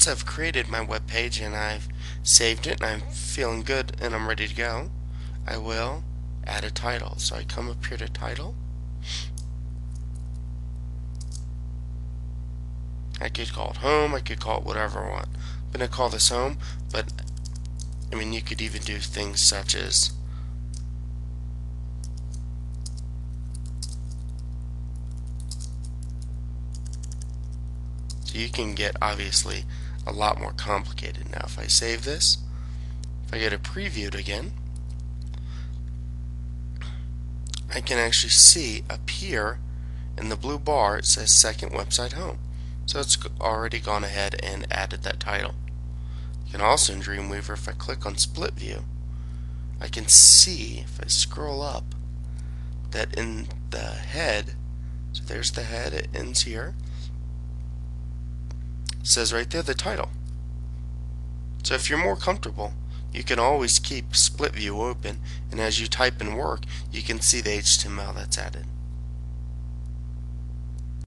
once I've created my web page and I've saved it and I'm feeling good and I'm ready to go, I will add a title. So I come up here to title. I could call it home, I could call it whatever I want. I'm going to call this home, but I mean you could even do things such as So you can get obviously a lot more complicated. Now if I save this, if I get it previewed again, I can actually see up here in the blue bar it says second website home. So it's already gone ahead and added that title. You can also in Dreamweaver, if I click on split view, I can see, if I scroll up, that in the head, so there's the head, it ends here, says right there the title. So if you're more comfortable, you can always keep split view open and as you type in work, you can see the HTML that's added.